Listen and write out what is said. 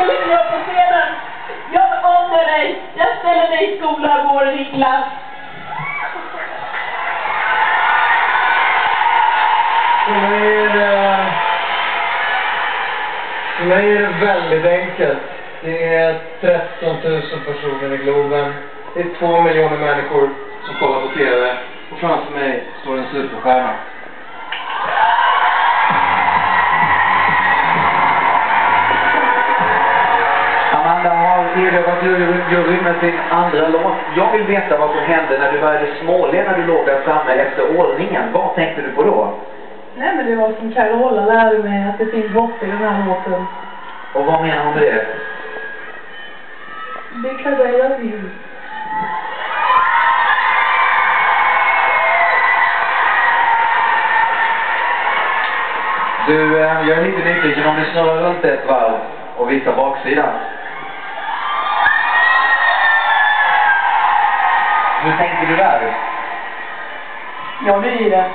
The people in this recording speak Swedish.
skulle inte upp på scenen. Jag ångrar dig. Jag ställer dig i skolan och går i din klass. För mig är eh, det... För mig är det väldigt enkelt. Det är 13 000 personer i Globen. Det är två miljoner människor som kollar på TV. Och framför mig står en superstjärna. Amanda har erövrat juryn med sin andra låt. Jag vill veta vad som hände när du började småle när du låg där framme efter ordningen. Vad tänkte du på då? Nej men det var som Carola lärde mig att det finns hopp i den här låten. Och vad menar hon med det? Because I love you. Du, eh, jag är lite nyfiken om du snurrar runt ett varv och visar baksidan. Hur tänkte du där? Jag blir det.